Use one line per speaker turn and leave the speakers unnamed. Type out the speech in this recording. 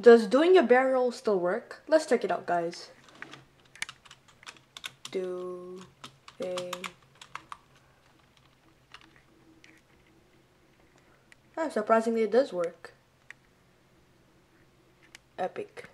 Does doing a barrel still work? Let's check it out, guys. Do a... Oh, surprisingly, it does work. Epic.